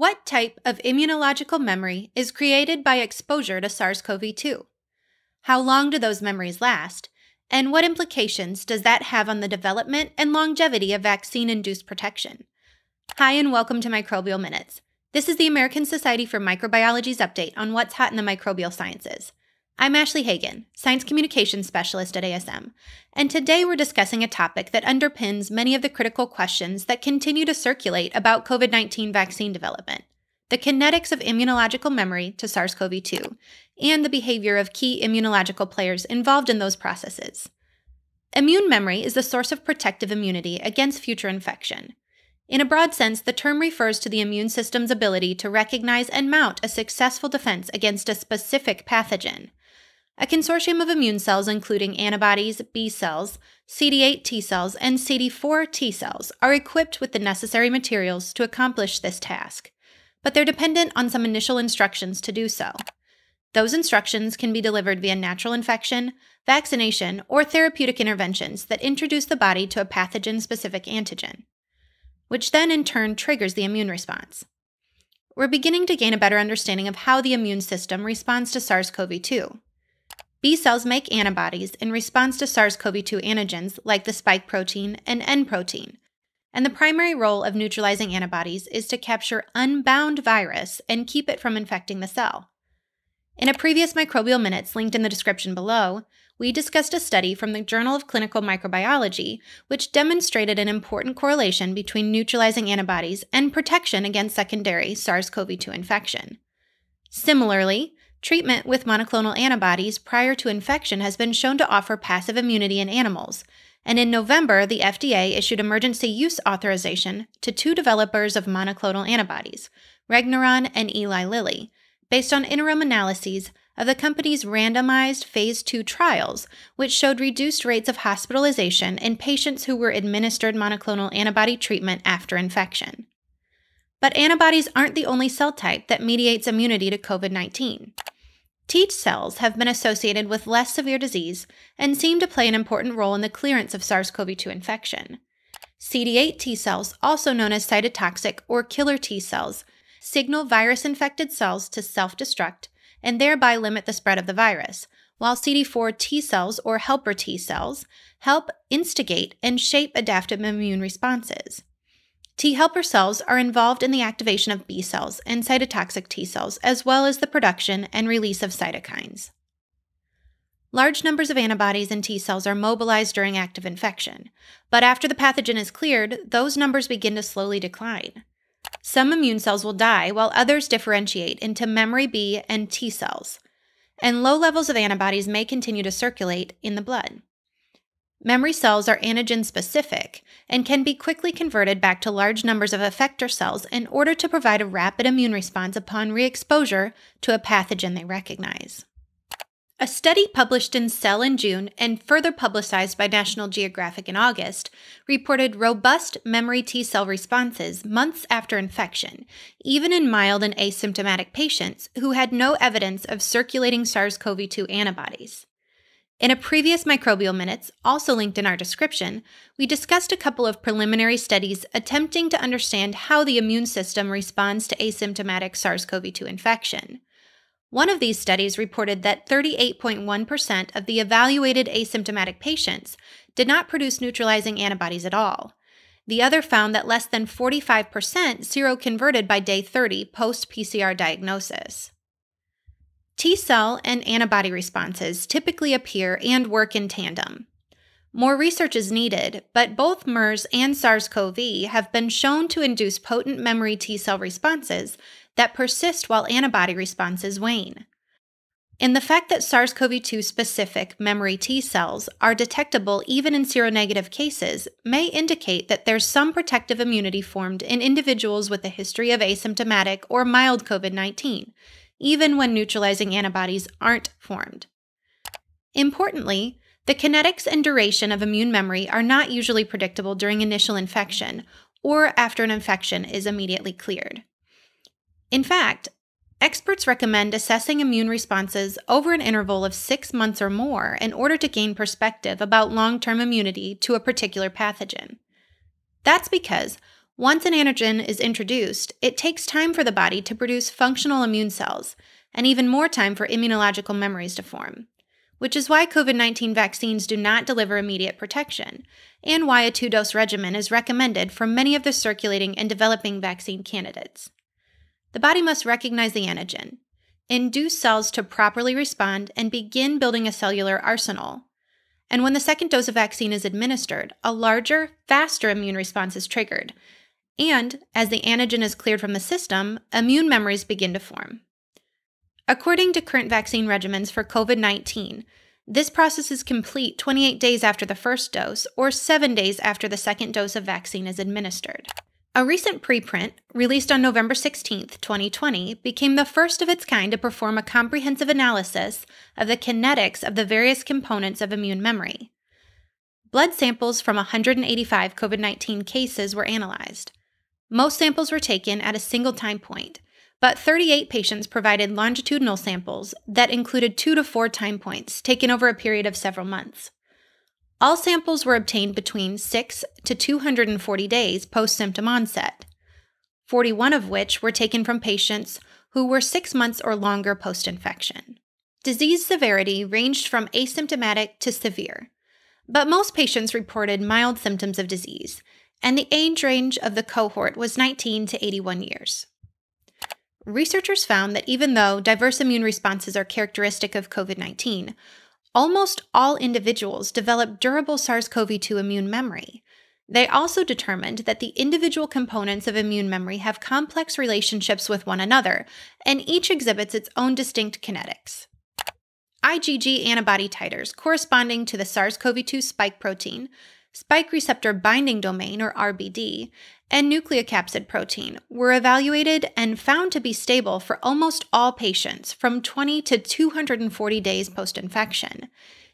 What type of immunological memory is created by exposure to SARS CoV 2? How long do those memories last? And what implications does that have on the development and longevity of vaccine induced protection? Hi, and welcome to Microbial Minutes. This is the American Society for Microbiology's update on what's hot in the microbial sciences. I'm Ashley Hagen, Science Communications Specialist at ASM, and today we're discussing a topic that underpins many of the critical questions that continue to circulate about COVID 19 vaccine development the kinetics of immunological memory to SARS CoV 2, and the behavior of key immunological players involved in those processes. Immune memory is the source of protective immunity against future infection. In a broad sense, the term refers to the immune system's ability to recognize and mount a successful defense against a specific pathogen a consortium of immune cells, including antibodies, B cells, CD8 T cells, and CD4 T cells, are equipped with the necessary materials to accomplish this task, but they're dependent on some initial instructions to do so. Those instructions can be delivered via natural infection, vaccination, or therapeutic interventions that introduce the body to a pathogen specific antigen, which then in turn triggers the immune response. We're beginning to gain a better understanding of how the immune system responds to SARS CoV 2. B cells make antibodies in response to SARS CoV 2 antigens like the spike protein and N protein. And the primary role of neutralizing antibodies is to capture unbound virus and keep it from infecting the cell. In a previous Microbial Minutes linked in the description below, we discussed a study from the Journal of Clinical Microbiology which demonstrated an important correlation between neutralizing antibodies and protection against secondary SARS CoV 2 infection. Similarly, Treatment with monoclonal antibodies prior to infection has been shown to offer passive immunity in animals, and in November, the FDA issued emergency use authorization to two developers of monoclonal antibodies, Regeneron and Eli Lilly, based on interim analyses of the company's randomized phase 2 trials, which showed reduced rates of hospitalization in patients who were administered monoclonal antibody treatment after infection. But antibodies aren't the only cell type that mediates immunity to COVID 19. T cells have been associated with less severe disease and seem to play an important role in the clearance of SARS CoV 2 infection. CD8 T cells, also known as cytotoxic or killer T cells, signal virus infected cells to self destruct and thereby limit the spread of the virus, while CD4 T cells or helper T cells help instigate and shape adaptive immune responses. T helper cells are involved in the activation of B cells and cytotoxic T cells, as well as the production and release of cytokines. Large numbers of antibodies and T cells are mobilized during active infection, but after the pathogen is cleared, those numbers begin to slowly decline. Some immune cells will die, while others differentiate into memory B and T cells, and low levels of antibodies may continue to circulate in the blood. Memory cells are antigen specific and can be quickly converted back to large numbers of effector cells in order to provide a rapid immune response upon re exposure to a pathogen they recognize. A study published in Cell in June and further publicized by National Geographic in August reported robust memory T cell responses months after infection, even in mild and asymptomatic patients who had no evidence of circulating SARS CoV 2 antibodies. In a previous Microbial Minutes, also linked in our description, we discussed a couple of preliminary studies attempting to understand how the immune system responds to asymptomatic SARS CoV 2 infection. One of these studies reported that 38.1% of the evaluated asymptomatic patients did not produce neutralizing antibodies at all. The other found that less than 45% seroconverted by day 30 post PCR diagnosis. T cell and antibody responses typically appear and work in tandem. More research is needed, but both MERS and SARS CoV have been shown to induce potent memory T cell responses that persist while antibody responses wane. And the fact that SARS CoV 2 specific memory T cells are detectable even in seronegative cases may indicate that there's some protective immunity formed in individuals with a history of asymptomatic or mild COVID 19 even when neutralizing antibodies aren't formed. Importantly, the kinetics and duration of immune memory are not usually predictable during initial infection or after an infection is immediately cleared. In fact, experts recommend assessing immune responses over an interval of six months or more in order to gain perspective about long term immunity to a particular pathogen. That's because Once an antigen is introduced, it takes time for the body to produce functional immune cells, and even more time for immunological memories to form, which is why COVID 19 vaccines do not deliver immediate protection, and why a two dose regimen is recommended for many of the circulating and developing vaccine candidates. The body must recognize the antigen, induce cells to properly respond, and begin building a cellular arsenal. And when the second dose of vaccine is administered, a larger, faster immune response is triggered, and as the antigen is cleared from the system, immune memories begin to form. According to current vaccine regimens for COVID 19, this process is complete 28 days after the first dose or 7 days after the second dose of vaccine is administered. A recent preprint, released on November 16, 2020, became the first of its kind to perform a comprehensive analysis of the kinetics of the various components of immune memory. Blood samples from 185 COVID 19 cases were analyzed. Most samples were taken at a single time point, but 38 patients provided longitudinal samples that included two to four time points taken over a period of several months. All samples were obtained between 6 to 240 days post symptom onset, 41 of which were taken from patients who were six months or longer post infection. Disease severity ranged from asymptomatic to severe, but most patients reported mild symptoms of disease, and the age range of the cohort was 19 to 81 years. Researchers found that even though diverse immune responses are characteristic of COVID 19, almost all individuals develop durable SARS CoV 2 immune memory. They also determined that the individual components of immune memory have complex relationships with one another, and each exhibits its own distinct kinetics. IgG antibody titers corresponding to the SARS CoV 2 spike protein spike receptor binding domain, or RBD, and nucleocapsid protein were evaluated and found to be stable for almost all patients from 20 to 240 days post infection.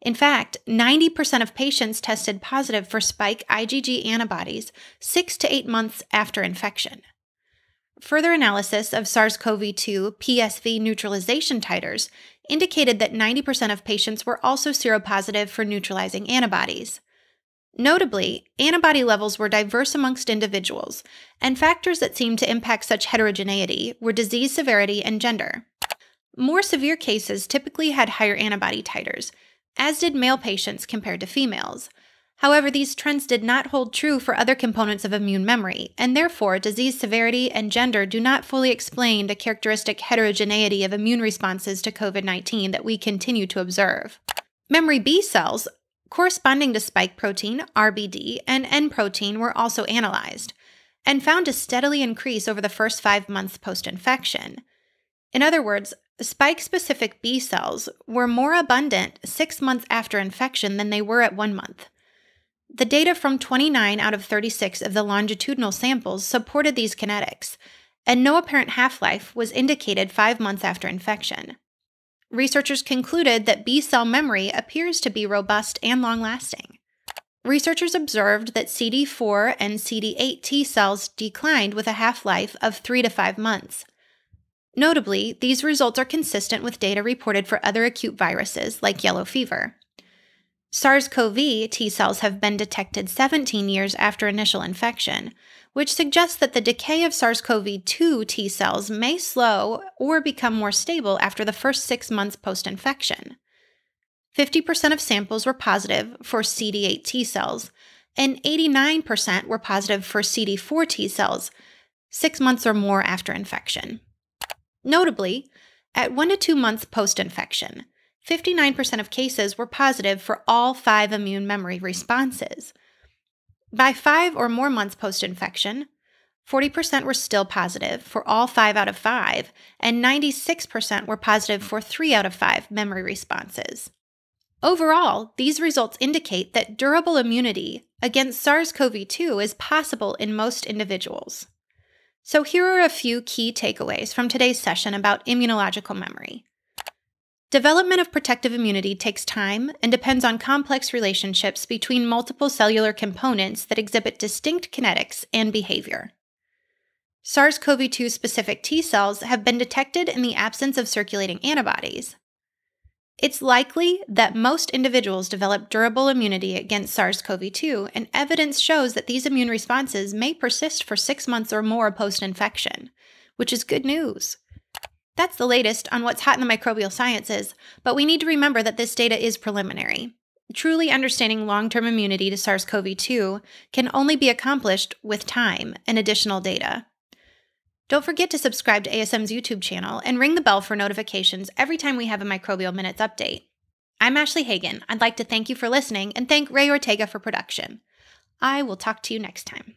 In fact, 90% of patients tested positive for spike IgG antibodies six to eight months after infection. Further analysis of SARS CoV 2 PSV neutralization titers indicated that 90% of patients were also seropositive for neutralizing antibodies. Notably, antibody levels were diverse amongst individuals, and factors that seemed to impact such heterogeneity were disease severity and gender. More severe cases typically had higher antibody titers, as did male patients compared to females. However, these trends did not hold true for other components of immune memory, and therefore disease severity and gender do not fully explain the characteristic heterogeneity of immune responses to COVID 19 that we continue to observe. Memory B cells corresponding to spike protein, RBD, and N protein were also analyzed and found to steadily increase over the first five months post infection. In other words, spike specific B cells were more abundant six months after infection than they were at one month. The data from 29 out of 36 of the longitudinal samples supported these kinetics, and no apparent half life was indicated five months after infection researchers concluded that B cell memory appears to be robust and long lasting. Researchers observed that CD4 and CD8 T cells declined with a half life of 3 to 5 months. Notably, these results are consistent with data reported for other acute viruses like yellow fever. SARS CoV T cells have been detected 17 years after initial infection, which suggests that the decay of SARS CoV 2 T cells may slow or become more stable after the first six months post infection. 50% of samples were positive for CD8 T cells, and 89% were positive for CD4 T cells six months or more after infection. Notably, at one to two months post infection, 59% of cases were positive for all five immune memory responses. By five or more months post infection, 40% were still positive for all five out of five, and 96% were positive for three out of five memory responses. Overall, these results indicate that durable immunity against SARS CoV 2 is possible in most individuals. So, here are a few key takeaways from today's session about immunological memory. Development of protective immunity takes time and depends on complex relationships between multiple cellular components that exhibit distinct kinetics and behavior. SARS CoV 2 specific T cells have been detected in the absence of circulating antibodies. It's likely that most individuals develop durable immunity against SARS CoV 2, and evidence shows that these immune responses may persist for six months or more post infection, which is good news. That's the latest on what's hot in the microbial sciences, but we need to remember that this data is preliminary. Truly understanding long term immunity to SARS CoV 2 can only be accomplished with time and additional data. Don't forget to subscribe to ASM's YouTube channel and ring the bell for notifications every time we have a Microbial Minutes update. I'm Ashley Hagen. I'd like to thank you for listening and thank Ray Ortega for production. I will talk to you next time.